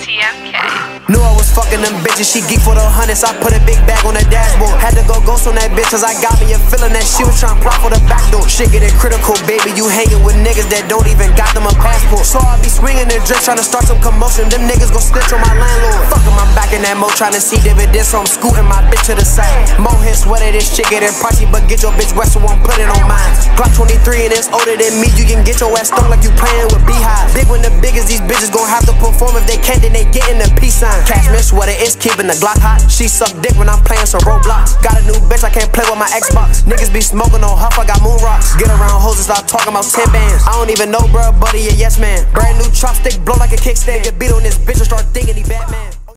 TMK. Knew I was fucking them bitches, she geek for the hundreds. I put a big bag on the dashboard. Had to go ghost on that bitch, cause I got me a feeling that she was trying to plot for the back door. Shit getting critical, baby. You hanging with niggas that don't even got them a passport. So I be swinging the drip, trying to start some commotion. Them niggas gon' snitch on my landlord. Fucking my back in that mo, trying to see dividends, so I'm scooting my bitch to the side. Mo here sweater, this shit getting pricey, but get your bitch wet, so I'm putting on mine. Glock 23 and it's older than me, you can get your ass stung like you playing with beehive. Big when the biggest, these bitches gon' have to perform. If they can't, then they getting the peace sign. Cash Cashmere sweater is keeping the Glock hot. She suck dick when I'm playing some Roblox. Got a new bitch, I can't play with my Xbox. Niggas be smoking on Huff, I got moon rocks. Get around hoes and start talking about 10 bands. I don't even know, bruh, buddy, a yes man. Brand new chopstick, blow like a kickstand. Get beat on this bitch and start thinking he Batman.